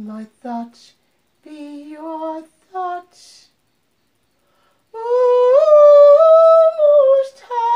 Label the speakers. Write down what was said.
Speaker 1: My thoughts be your thoughts. Oh, Most High,